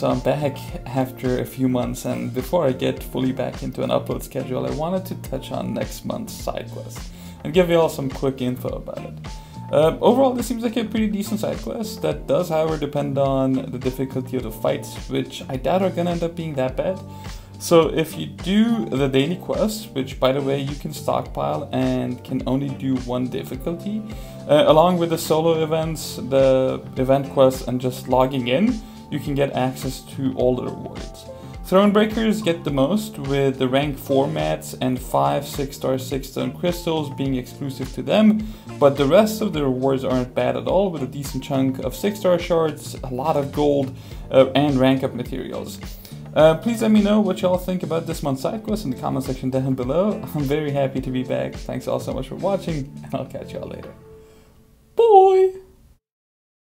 So I'm back after a few months, and before I get fully back into an upload schedule, I wanted to touch on next month's side quest and give you all some quick info about it. Uh, overall, this seems like a pretty decent side quest that does, however, depend on the difficulty of the fights, which I doubt are gonna end up being that bad. So if you do the daily quest, which by the way you can stockpile and can only do one difficulty, uh, along with the solo events, the event quests, and just logging in, you can get access to all the rewards. Thronebreakers get the most, with the rank 4 mats and 5 6 star sig stone crystals being exclusive to them, but the rest of the rewards aren't bad at all, with a decent chunk of 6 star shards, a lot of gold, uh, and rank up materials. Uh, please let me know what y'all think about this month's side quest in the comment section down below. I'm very happy to be back. Thanks all so much for watching, and I'll catch y'all later. Bye!